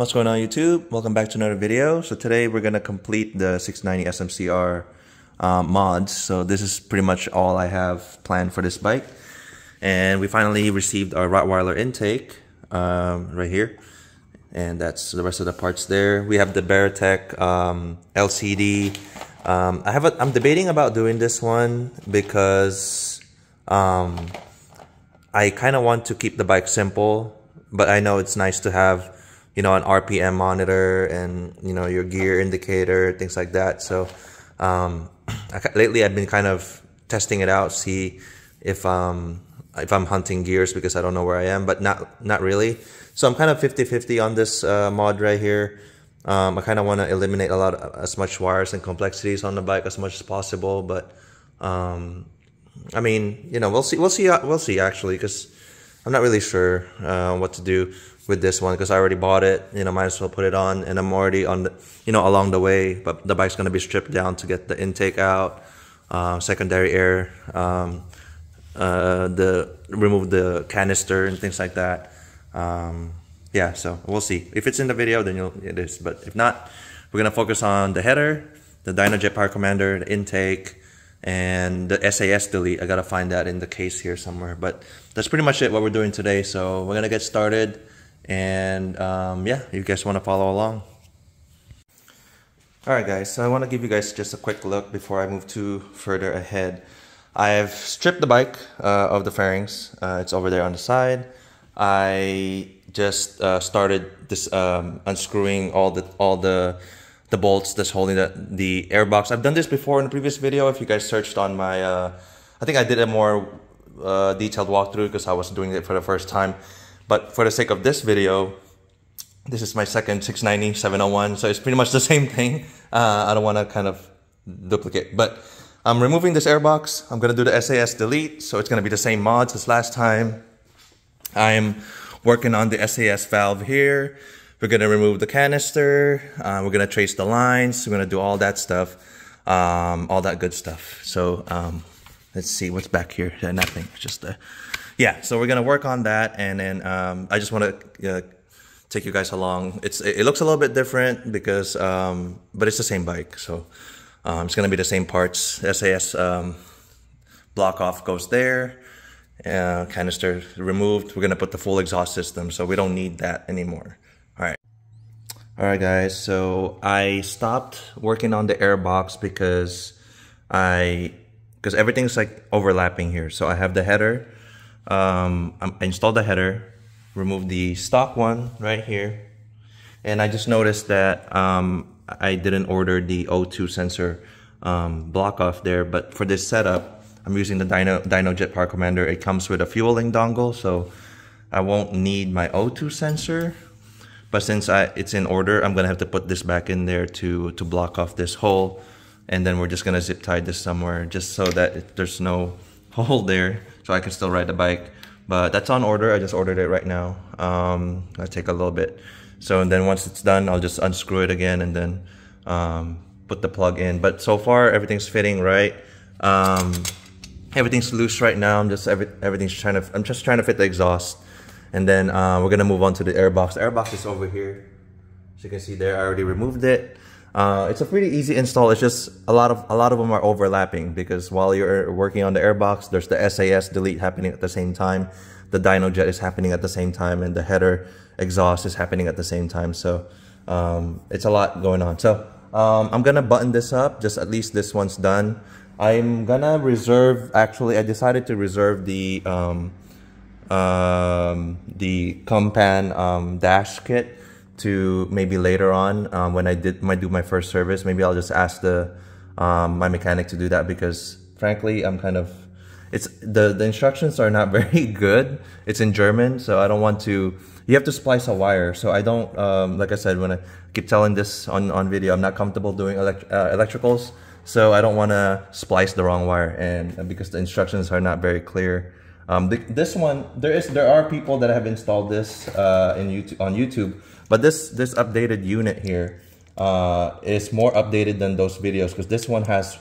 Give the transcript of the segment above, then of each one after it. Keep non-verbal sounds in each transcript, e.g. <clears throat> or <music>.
What's going on YouTube? Welcome back to another video. So today we're going to complete the 690 SMCR uh, mods. So this is pretty much all I have planned for this bike. And we finally received our Rottweiler intake um, right here. And that's the rest of the parts there. We have the Baratech um, LCD. Um, I have a, I'm debating about doing this one because um, I kind of want to keep the bike simple. But I know it's nice to have you know, an RPM monitor and, you know, your gear indicator, things like that. So, um, <clears throat> I, lately I've been kind of testing it out, see if, um, if I'm hunting gears because I don't know where I am, but not, not really. So I'm kind of 50-50 on this, uh, mod right here. Um, I kind of want to eliminate a lot, as much wires and complexities on the bike as much as possible, but, um, I mean, you know, we'll see, we'll see, we'll see actually, because I'm not really sure, uh, what to do with this one because I already bought it. You know, might as well put it on, and I'm already on the, you know, along the way. But the bike's gonna be stripped down to get the intake out, uh, secondary air, um, uh, the remove the canister and things like that. Um, yeah, so we'll see. If it's in the video, then you'll it is. But if not, we're gonna focus on the header, the DynoJet Power Commander, the intake, and the SAS delete. I gotta find that in the case here somewhere. But that's pretty much it. What we're doing today. So we're gonna get started. And um, yeah, you guys want to follow along. Alright guys, so I want to give you guys just a quick look before I move too further ahead. I've stripped the bike uh, of the fairings. Uh, it's over there on the side. I just uh, started this um, unscrewing all the all the the bolts that's holding the the airbox. I've done this before in the previous video. If you guys searched on my, uh, I think I did a more uh, detailed walkthrough because I was doing it for the first time. But for the sake of this video, this is my second 690 701, so it's pretty much the <laughs> same thing. Uh, I don't want to kind of duplicate, but I'm removing this airbox. I'm going to do the SAS delete, so it's going to be the same mods as last time. I'm working on the SAS valve here. We're going to remove the canister. Uh, we're going to trace the lines. We're going to do all that stuff, um, all that good stuff. So um, let's see what's back here. Nothing, just the yeah, so we're gonna work on that, and then um, I just want to uh, take you guys along. It's it looks a little bit different because, um, but it's the same bike, so um, it's gonna be the same parts. SAS um, block off goes there, uh, canister removed. We're gonna put the full exhaust system, so we don't need that anymore. All right. All right, guys. So I stopped working on the airbox because I because everything's like overlapping here. So I have the header um, I installed the header, removed the stock one right here, and I just noticed that um, I didn't order the O2 sensor um, block off there, but for this setup, I'm using the Dyno, Jet Power Commander. It comes with a fueling dongle, so I won't need my O2 sensor. But since I, it's in order, I'm gonna have to put this back in there to, to block off this hole. And then we're just gonna zip tie this somewhere just so that it, there's no <laughs> hole there so I can still ride the bike. But that's on order. I just ordered it right now. Um, I take a little bit. So and then once it's done, I'll just unscrew it again and then um, put the plug in. But so far, everything's fitting right. Um, everything's loose right now. I'm just every, everything's trying to. I'm just trying to fit the exhaust, and then uh, we're gonna move on to the airbox. The airbox is over here. As you can see there, I already removed it. Uh, it's a pretty easy install. It's just a lot of a lot of them are overlapping because while you're working on the airbox, there's the SAS delete happening at the same time, the DynoJet is happening at the same time, and the header exhaust is happening at the same time. So um, it's a lot going on. So um, I'm gonna button this up. Just at least this one's done. I'm gonna reserve. Actually, I decided to reserve the um, um the Compan um, dash kit to maybe later on um, when I did my do my first service. Maybe I'll just ask the um, my mechanic to do that because frankly I'm kind of it's the the instructions are not <laughs> very good. It's in German, so I don't want to. You have to splice a wire, so I don't. Um, like I said, when I keep telling this on on video, I'm not comfortable doing elect uh, electricals, so I don't want to splice the wrong wire, and because the instructions are not very clear. Um, the, this one, there is there are people that have installed this uh, in YouTube on YouTube but this, this updated unit here uh, is more updated than those videos because this one has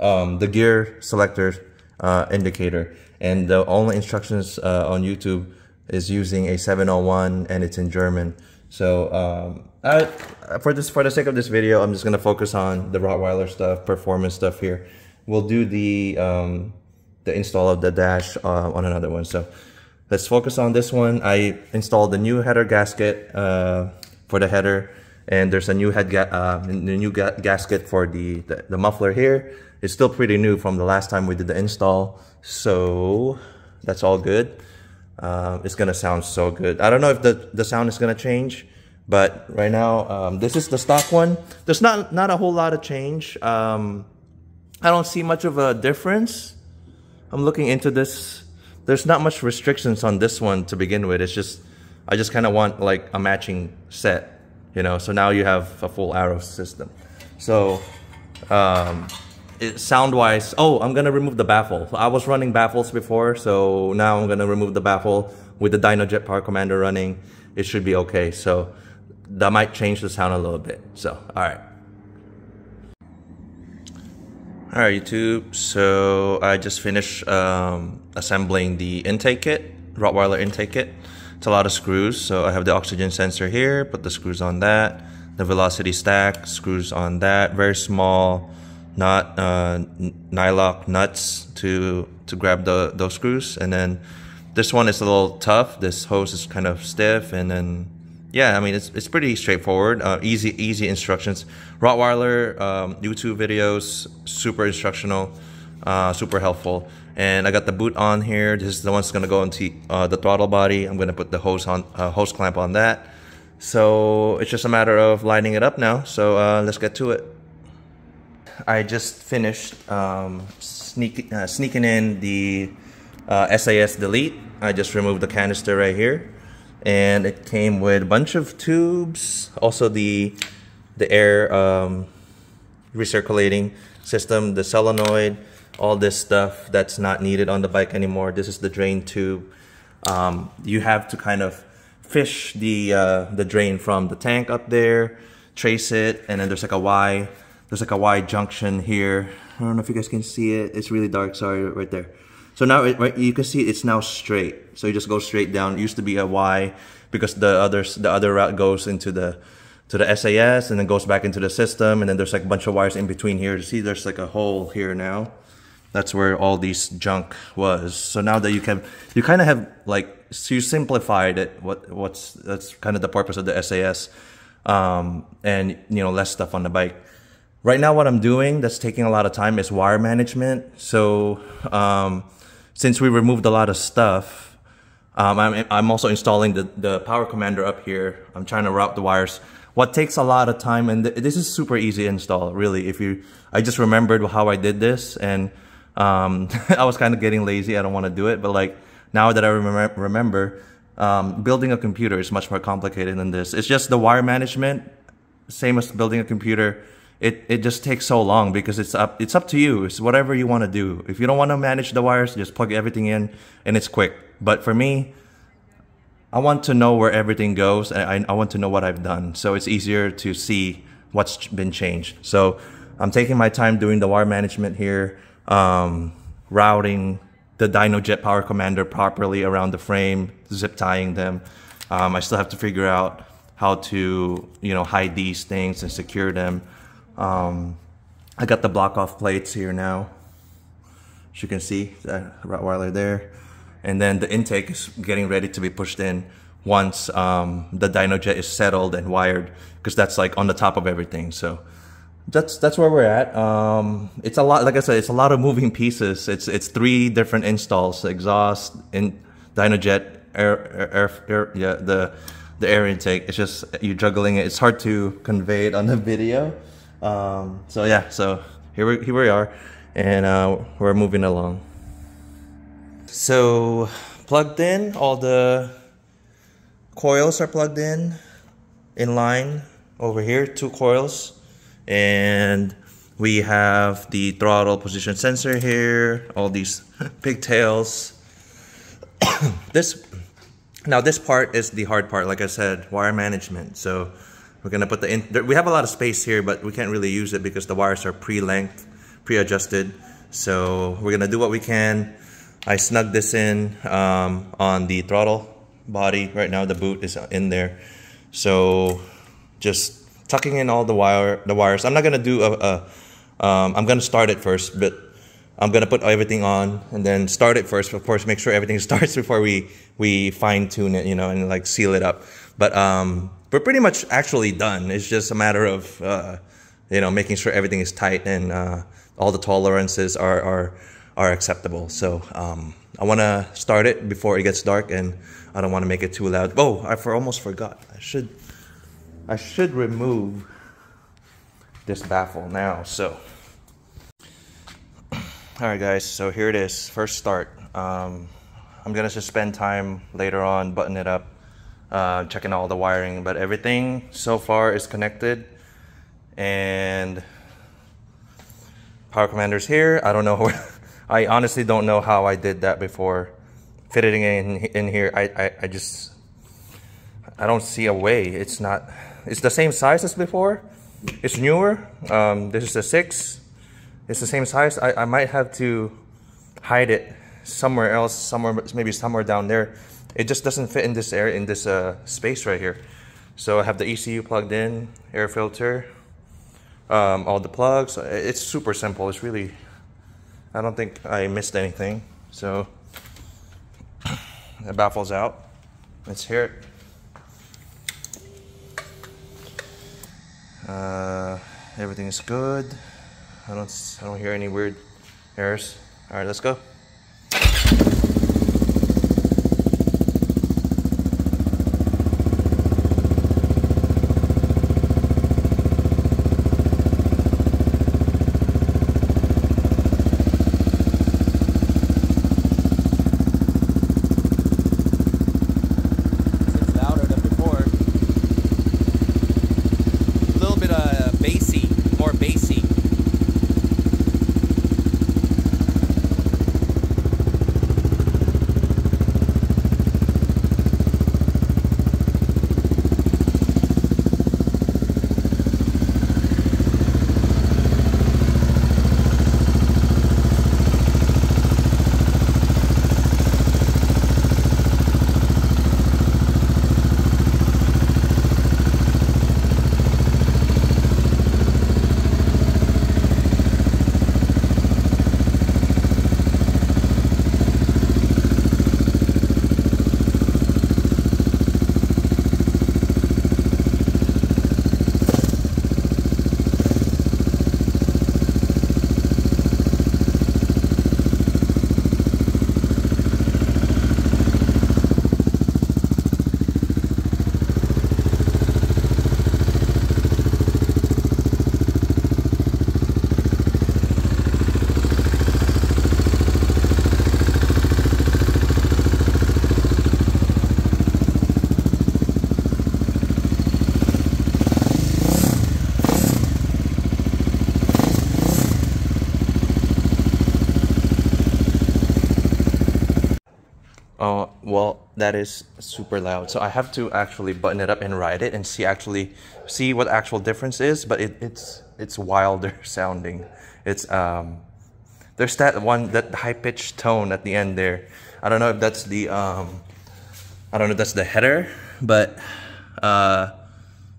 um, the gear selector uh, indicator. And the only instructions uh, on YouTube is using a 701 and it's in German. So um, I, for this for the sake of this video, I'm just gonna focus on the Rottweiler stuff, performance stuff here. We'll do the um, the install of the dash uh, on another one. So let's focus on this one. I installed the new header gasket uh, for the header, and there's a new head ga uh, new ga gasket for the, the the muffler here. It's still pretty new from the last time we did the install, so that's all good. Uh, it's gonna sound so good. I don't know if the, the sound is gonna change, but right now, um, this is the stock one. There's not, not a whole lot of change. Um, I don't see much of a difference. I'm looking into this. There's not much restrictions on this one to begin with. It's just, I just kind of want like a matching set, you know? So now you have a full Arrow system. So, um, sound wise, oh, I'm gonna remove the baffle. I was running baffles before, so now I'm gonna remove the baffle with the DynoJet Power Commander running. It should be okay. So that might change the sound a little bit. So, all right. All right, YouTube. So I just finished um, assembling the intake kit, Rottweiler intake kit. It's a lot of screws. So I have the oxygen sensor here, put the screws on that. The velocity stack, screws on that. Very small not uh, nylock nuts to to grab the those screws and then this one is a little tough this hose is kind of stiff and then yeah I mean it's, it's pretty straightforward. Uh, easy easy instructions. Rottweiler um, YouTube videos super instructional uh, super helpful. And I got the boot on here. This is the one that's gonna go into uh, the throttle body. I'm gonna put the hose on uh, hose clamp on that. So it's just a matter of lining it up now. So uh, let's get to it. I just finished um, sneak, uh, sneaking in the SAS Delete. I just removed the canister right here. And it came with a bunch of tubes. Also the, the air um, recirculating system, the solenoid, all this stuff that's not needed on the bike anymore. This is the drain tube. Um, you have to kind of fish the, uh, the drain from the tank up there, trace it, and then there's like a Y there's like a Y junction here. I don't know if you guys can see it. It's really dark, sorry, right there. So now it, right, you can see it's now straight. So you just go straight down. It used to be a Y because the other the other route goes into the to the SAS and then goes back into the system. And then there's like a bunch of wires in between here. You see there's like a hole here now. That's where all these junk was. So now that you can, you kind of have like, so you simplified it. What what's that's kind of the purpose of the SAS, um, and you know less stuff on the bike. Right now, what I'm doing that's taking a lot of time is wire management. So, um, since we removed a lot of stuff, um, I'm, I'm also installing the, the power commander up here. I'm trying to route the wires. What takes a lot of time, and th this is super easy install, really. If you, I just remembered how I did this, and um, <laughs> I was kind of getting lazy. I don't want to do it, but like now that I remember, remember um, building a computer is much more complicated than this. It's just the wire management, same as building a computer it, it just takes so long because it's up it's up to you. It's whatever you want to do. If you don't want to manage the wires, just plug everything in and it's quick. But for me, I want to know where everything goes and I, I want to know what I've done. So it's easier to see what's been changed. So I'm taking my time doing the wire management here, um, routing the DynoJet Power Commander properly around the frame, zip tying them. Um, I still have to figure out how to, you know, hide these things and secure them. Um, I got the block off plates here now. As you can see, that Rottweiler there. And then the intake is getting ready to be pushed in once um, the DynoJet is settled and wired because that's like on the top of everything. So that's that's where we're at. Um, it's a lot, like I said, it's a lot of moving pieces. It's it's three different installs: exhaust, in DynoJet, air, air, air, yeah, the the air intake. It's just you juggling it. It's hard to convey it on the <laughs> video. Um, so yeah, so here we, here we are, and uh, we're moving along. So plugged in, all the coils are plugged in, in line over here, two coils, and we have the throttle position sensor here, all these <laughs> pigtails. <coughs> this now this part is the hard part, like I said, wire management. So we're gonna put the in, we have a lot of space here, but we can't really use it because the wires are pre-length, pre-adjusted. So we're gonna do what we can. I snugged this in um, on the throttle body. Right now the boot is in there. So just tucking in all the wire the wires. I'm not gonna do a, a um, I'm gonna start it first, but I'm gonna put everything on and then start it first. Of course, make sure everything <laughs> starts before we we fine tune it, you know, and like seal it up. But um, we're pretty much actually done. It's just a matter of uh, you know making sure everything is tight and uh, all the tolerances are are are acceptable. So um, I want to start it before it gets dark, and I don't want to make it too loud. Oh, I for, almost forgot. I should I should remove this baffle now. So. <clears throat> All right, guys. So here it is. First start. Um, I'm gonna just spend time later on button it up, uh, checking all the wiring. But everything so far is connected, and power commander's here. I don't know where. <laughs> I honestly don't know how I did that before. Fitting in in here, I, I I just I don't see a way. It's not. It's the same size as before. It's newer. Um, this is a six it's the same size. I, I might have to hide it somewhere else, somewhere maybe somewhere down there. It just doesn't fit in this area, in this uh, space right here. So I have the ECU plugged in, air filter, um, all the plugs. It's super simple. It's really, I don't think I missed anything. So <clears throat> the baffles out. Let's hear it. Uh, everything is good. I don't I don't hear any weird errors. All right, let's go. That is super loud. So I have to actually button it up and ride it and see actually see what actual difference is, but it, it's it's wilder <laughs> sounding. It's um there's that one that high pitched tone at the end there. I don't know if that's the um I don't know if that's the header, but uh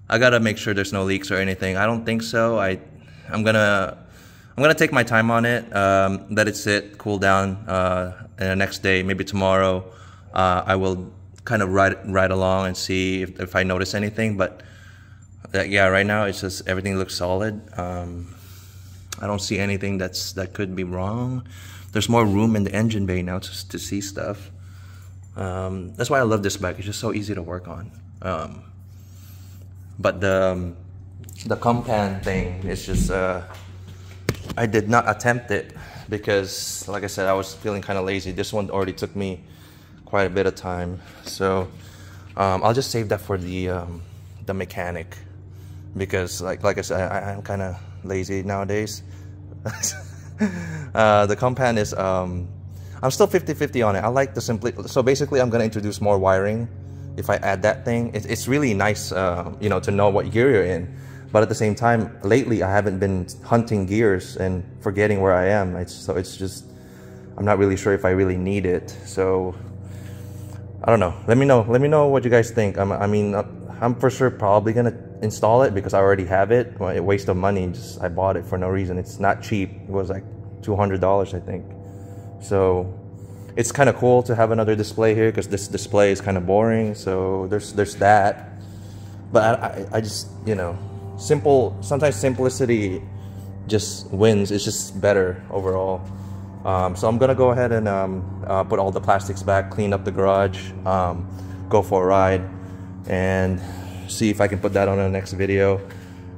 I gotta make sure there's no leaks or anything. I don't think so. I I'm gonna I'm gonna take my time on it, um, let it sit, cool down, uh, and the next day, maybe tomorrow, uh, I will kind of ride ride along and see if, if I notice anything. But uh, yeah, right now it's just everything looks solid. Um, I don't see anything that's that could be wrong. There's more room in the engine bay now to, to see stuff. Um, that's why I love this bike. It's just so easy to work on. Um, but the um, the compan thing is just uh, I did not attempt it because, like I said, I was feeling kind of lazy. This one already took me quite a bit of time, so um, I'll just save that for the um, the mechanic because, like like I said, I, am kind of lazy nowadays. <laughs> uh, the compan is um, I'm still 50-50 on it. I like the simply. So basically, I'm gonna introduce more wiring. If I add that thing, it, it's really nice, uh, you know, to know what gear you're in but at the same time, lately I haven't been hunting gears and forgetting where I am. It's, so it's just, I'm not really sure if I really need it. So I don't know. Let me know. Let me know what you guys think. I'm, I mean, I'm for sure probably gonna install it because I already have it. Well, a waste of money. Just I bought it for no reason. It's not cheap. It was like two hundred dollars, I think. So it's kind of cool to have another display here because this display is kind of boring. So there's there's that. But I, I, I just you know simple. Sometimes simplicity just wins. It's just better overall. Um, so I'm gonna go ahead and um, uh, put all the plastics back, clean up the garage, um, go for a ride, and see if I can put that on the next video.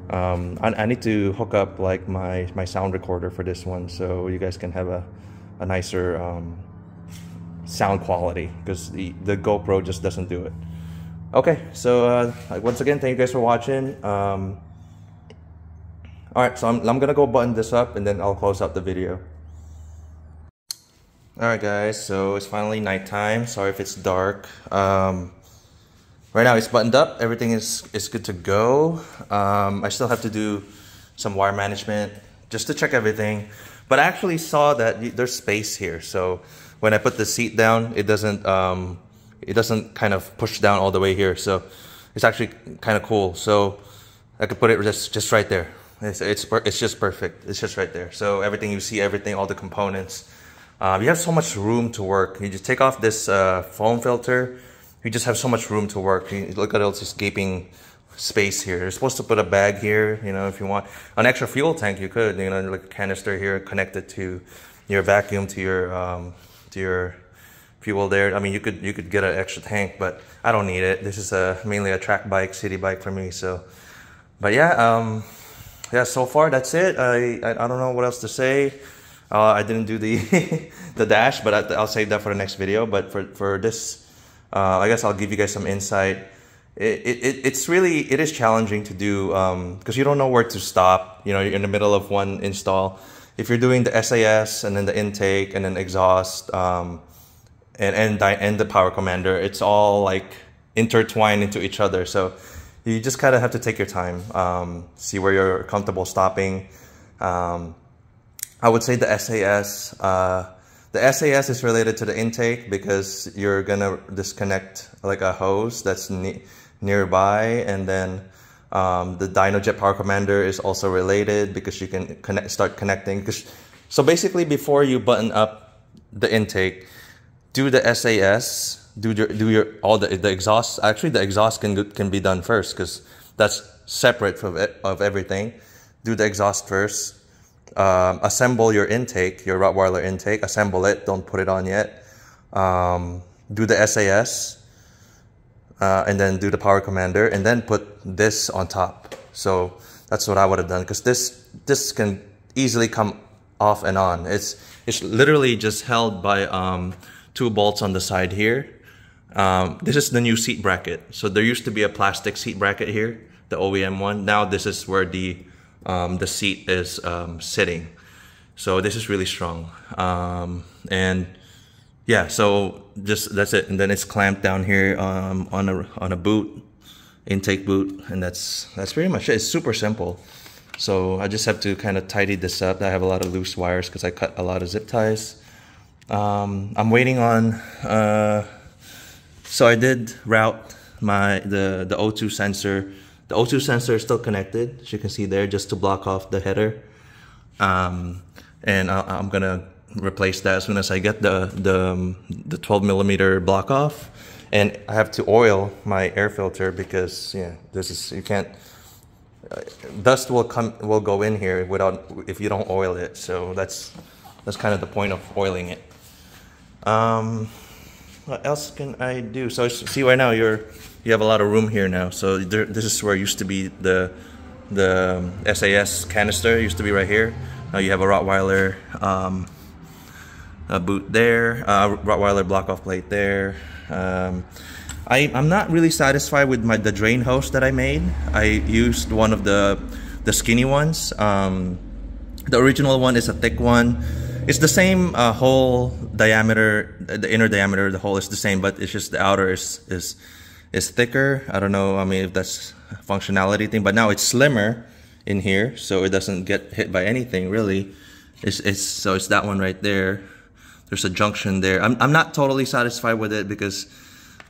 Um, I, I, need to hook up like my, my sound recorder for this one so you guys can have a, a nicer um, sound quality because the, the GoPro just doesn't do it. Okay, so uh, once again, thank you guys for watching. Um, all right, so I'm, I'm gonna go button this up and then I'll close out the video. All right, guys, so it's finally nighttime. Sorry if it's dark. Um, right now it's buttoned up. Everything is, is good to go. Um, I still have to do some wire management just to check everything. But I actually saw that there's space here. So when I put the seat down, it doesn't, um, it doesn't kind of push down all the way here. So it's actually kind of cool. So I could put it just, just right there. It's, it's, it's just perfect. It's just right there. So everything you see, everything, all the components. Um, you have so much room to work. You just take off this uh, foam filter. You just have so much room to work. You look at all this gaping space here. You're supposed to put a bag here, you know, if you want. An extra fuel tank, you could, you know, like a canister here connected to your vacuum, to your, um, to your fuel there. I mean, you could, you could get an extra tank, but I don't need it. This is a, mainly a track bike, city bike for me. So, but yeah, um, yeah, so far that's it. I, I, I don't know what else to say. Uh, I didn't do the <laughs> the dash, but I, will save that for the next video. But for for this, uh, I guess I'll give you guys some insight. It, it it's really it is challenging to do because um, you don't know where to stop. You know, you're in the middle of one install. If you're doing the SAS and then the intake and then exhaust um, and and and the power commander, it's all like intertwined into each other. So you just kind of have to take your time, um, see where you're comfortable stopping. Um, I would say the SAS. Uh, the SAS is related to the intake because you're gonna disconnect like a hose that's ne nearby, and then um, the DynoJet Power Commander is also related because you can connect, start connecting. So basically, before you button up the intake, do the SAS do your do your all the the exhaust. Actually, the exhaust can can be done first because that's separate from it, of everything. Do the exhaust first. Um, assemble your intake, your Rottweiler intake. Assemble it. Don't put it on yet. Um, do the SAS, uh, and then do the power commander, and then put this on top. So that's what I would have done because this this can easily come off and on. It's it's literally just held by um, two bolts on the side here um, this is the new seat bracket. So there used to be a plastic seat bracket here, the OEM one. Now this is where the um, the seat is um, sitting. So this is really strong. Um, and yeah, so just that's it. And then it's clamped down here um, on a on a boot, intake boot, and that's that's pretty much it. It's super simple. So I just have to kind of tidy this up. I have a lot of loose wires because I cut a lot of zip ties. Um, I'm waiting on. Uh, so I did route my the, the O2 sensor. The O2 sensor is still connected, as you can see there, just to block off the header. Um, and I, am gonna replace that as soon as I get the, the, um, the 12 millimeter block off. And I have to oil my air filter because yeah, this is, you can't, uh, dust will come, will go in here without, if you don't oil it. So that's, that's kind of the point of oiling it. Um, what else can I do? So see right now you're you have a lot of room here now. So there, this is where used to be the the SAS canister used to be right here. Now you have a Rottweiler um, a boot there, uh, Rottweiler block off plate there. Um, I, I'm not really satisfied with my the drain hose that I made. I used one of the the skinny ones. Um, the original one is a thick one. It's the same uh, hole diameter, the inner diameter, the hole is the same, but it's just the outer is is is thicker. I don't know. I mean, if that's functionality thing, but now it's slimmer in here, so it doesn't get hit by anything really. It's it's so it's that one right there. There's a junction there. I'm I'm not totally satisfied with it because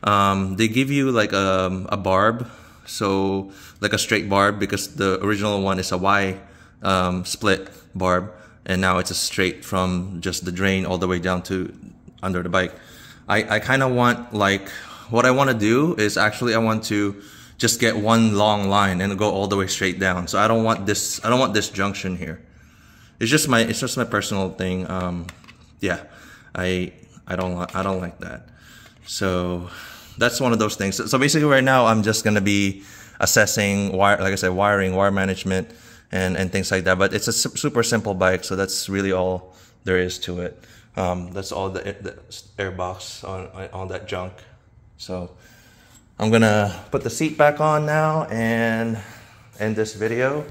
um, they give you like a a barb so like a straight barb because the original one is a Y um, split barb and now it's a straight from just the drain all the way down to under the bike. I, I kind of want like what I want to do is actually I want to just get one long line and go all the way straight down. So I don't want this I don't want this junction here. It's just my it's just my personal thing. Um, yeah, I I don't I don't like that. So that's one of those things. So, basically, right now I'm just gonna be assessing wire, like I said, wiring, wire management, and and things like that. But it's a super simple bike, so that's really all there is to it. Um, that's all the, the air box on on that junk. So I'm gonna put the seat back on now and end this video.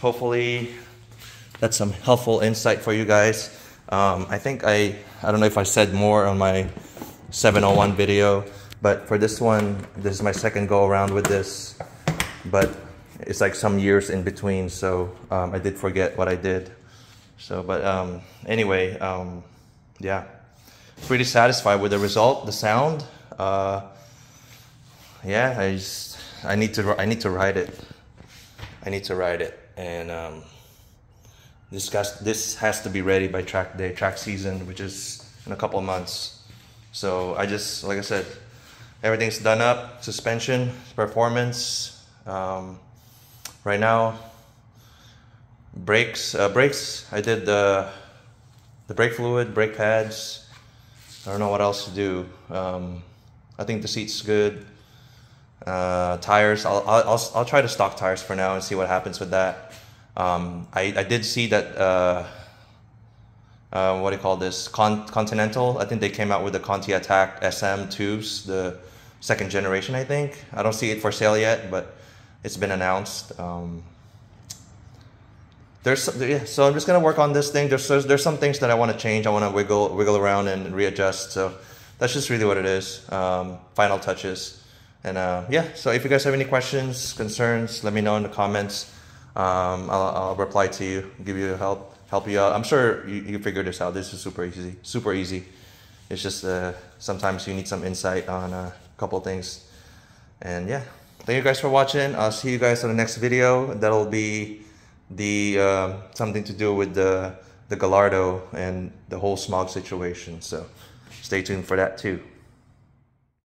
Hopefully that's some helpful insight for you guys. Um, I think I, I don't know if I said more on my 701 video, but for this one, this is my second go around with this, but it's like some years in between, so um, I did forget what I did. So, but um, anyway, um, yeah, pretty satisfied with the result, the sound. Uh, yeah, I just, I need to, I need to ride it. I need to ride it, and um, this has, this has to be ready by track day, track season, which is in a couple of months. So I just, like I said, everything's done up, suspension, performance. Um, right now, brakes, uh, brakes, I did the, the brake fluid, brake pads. I don't know what else to do. Um, I think the seat's good. Uh, tires, I'll, I'll, I'll try to stock tires for now and see what happens with that. Um, I, I did see that, uh, uh, what do you call this, Con Continental, I think they came out with the Conti Attack SM tubes, the second generation, I think. I don't see it for sale yet, but it's been announced. Um, there's yeah, so I'm just gonna work on this thing. There's there's, there's some things that I want to change. I want to wiggle wiggle around and readjust. So that's just really what it is. Um, final touches, and uh, yeah. So if you guys have any questions, concerns, let me know in the comments um, I'll, I'll, reply to you, give you help, help you out. I'm sure you, you figure this out. This is super easy, super easy. It's just uh, sometimes you need some insight on a couple things. And yeah, thank you guys for watching. I'll see you guys on the next video. That'll be the uh, something to do with the the Gallardo and the whole smog situation. So stay tuned for that too.